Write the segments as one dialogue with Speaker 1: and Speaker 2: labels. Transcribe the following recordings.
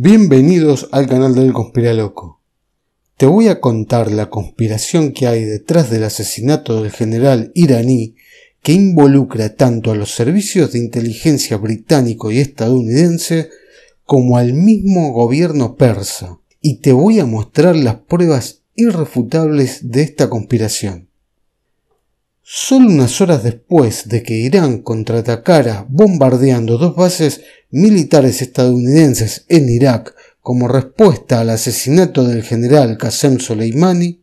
Speaker 1: Bienvenidos al canal del Conspiraloco. Te voy a contar la conspiración que hay detrás del asesinato del general iraní que involucra tanto a los servicios de inteligencia británico y estadounidense como al mismo gobierno persa. Y te voy a mostrar las pruebas irrefutables de esta conspiración. Solo unas horas después de que Irán contraatacara bombardeando dos bases militares estadounidenses en Irak como respuesta al asesinato del general Qasem Soleimani,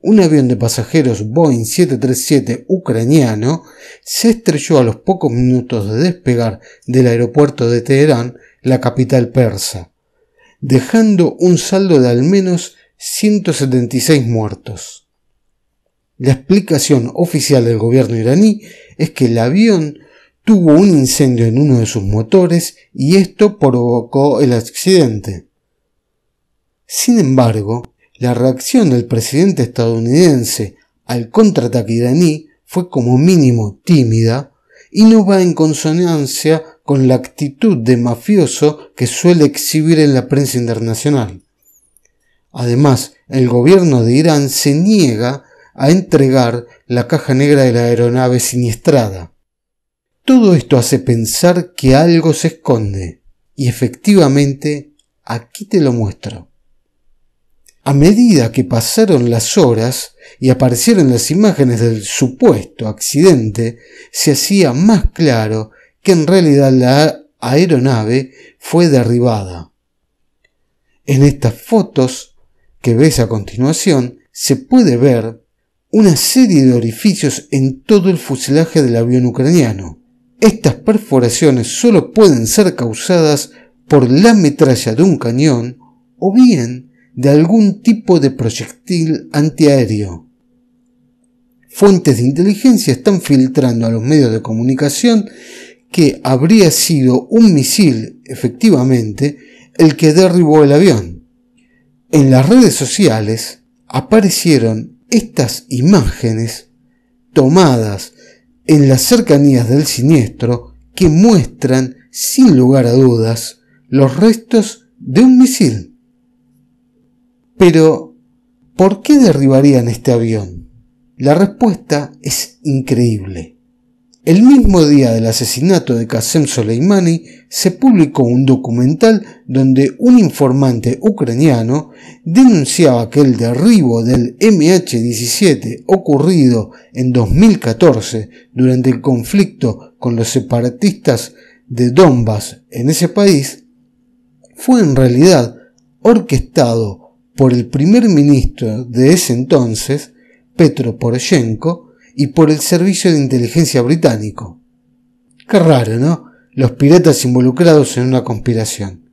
Speaker 1: un avión de pasajeros Boeing 737 ucraniano se estrelló a los pocos minutos de despegar del aeropuerto de Teherán, la capital persa, dejando un saldo de al menos 176 muertos. La explicación oficial del gobierno iraní es que el avión tuvo un incendio en uno de sus motores y esto provocó el accidente. Sin embargo, la reacción del presidente estadounidense al contraataque iraní fue como mínimo tímida y no va en consonancia con la actitud de mafioso que suele exhibir en la prensa internacional. Además, el gobierno de Irán se niega a entregar la caja negra de la aeronave siniestrada. Todo esto hace pensar que algo se esconde, y efectivamente aquí te lo muestro. A medida que pasaron las horas y aparecieron las imágenes del supuesto accidente, se hacía más claro que en realidad la aeronave fue derribada. En estas fotos que ves a continuación se puede ver una serie de orificios en todo el fuselaje del avión ucraniano. Estas perforaciones solo pueden ser causadas por la metralla de un cañón o bien de algún tipo de proyectil antiaéreo. Fuentes de inteligencia están filtrando a los medios de comunicación que habría sido un misil, efectivamente, el que derribó el avión. En las redes sociales aparecieron estas imágenes tomadas en las cercanías del siniestro que muestran sin lugar a dudas los restos de un misil. Pero, ¿por qué derribarían este avión? La respuesta es increíble. El mismo día del asesinato de Qasem Soleimani se publicó un documental donde un informante ucraniano denunciaba que el derribo del MH17 ocurrido en 2014 durante el conflicto con los separatistas de Donbass en ese país fue en realidad orquestado por el primer ministro de ese entonces, Petro Poroshenko, y por el Servicio de Inteligencia británico. Qué raro, ¿no? Los piratas involucrados en una conspiración.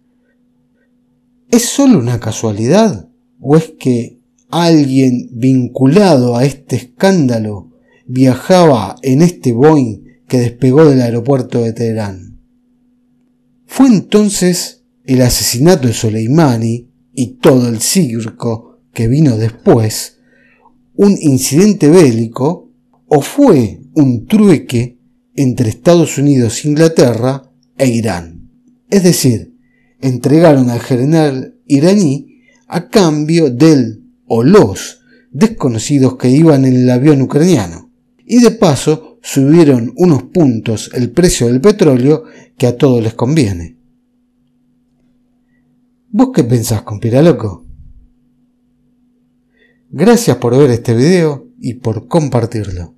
Speaker 1: ¿Es solo una casualidad? ¿O es que alguien vinculado a este escándalo viajaba en este Boeing que despegó del aeropuerto de Teherán? Fue entonces el asesinato de Soleimani y todo el circo que vino después, un incidente bélico o fue un trueque entre Estados Unidos, Inglaterra e Irán. Es decir, entregaron al general iraní a cambio del o los desconocidos que iban en el avión ucraniano. Y de paso subieron unos puntos el precio del petróleo que a todos les conviene. ¿Vos qué pensás, compira loco? Gracias por ver este video y por compartirlo.